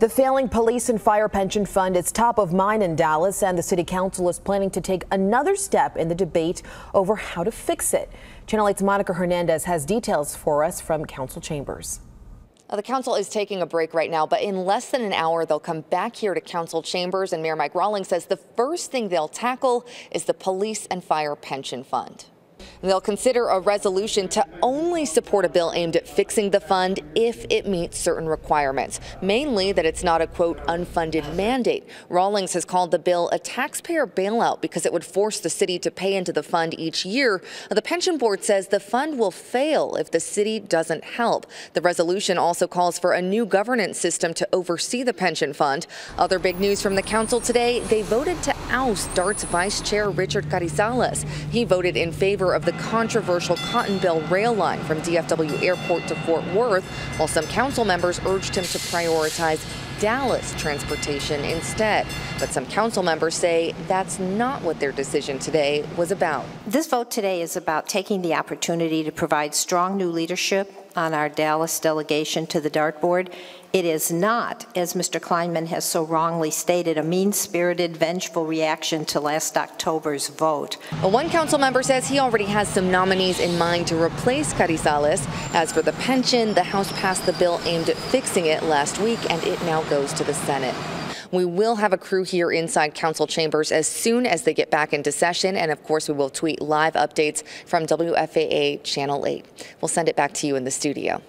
The failing police and fire pension fund is top of mind in Dallas, and the city council is planning to take another step in the debate over how to fix it. Channel 8's Monica Hernandez has details for us from council chambers. Uh, the council is taking a break right now, but in less than an hour, they'll come back here to council chambers. And Mayor Mike Rawlings says the first thing they'll tackle is the police and fire pension fund. They'll consider a resolution to only support a bill aimed at fixing the fund if it meets certain requirements, mainly that it's not a quote unfunded mandate. Rawlings has called the bill a taxpayer bailout because it would force the city to pay into the fund each year. The pension board says the fund will fail if the city doesn't help. The resolution also calls for a new governance system to oversee the pension fund. Other big news from the council today, they voted to oust DART's vice chair Richard Carrizales. He voted in favor of the controversial Cotton Belt rail line from DFW Airport to Fort Worth, while some council members urged him to prioritize Dallas transportation instead. But some council members say that's not what their decision today was about. This vote today is about taking the opportunity to provide strong new leadership on our Dallas delegation to the DART board. It is not, as Mr. Kleinman has so wrongly stated, a mean-spirited, vengeful reaction to last October's vote. Well, one council member says he already has some nominees in mind to replace Carrizales. As for the pension, the House passed the bill aimed at fixing it last week, and it now goes to the Senate. We will have a crew here inside council chambers as soon as they get back into session. And of course, we will tweet live updates from WFAA Channel 8. We'll send it back to you in the studio.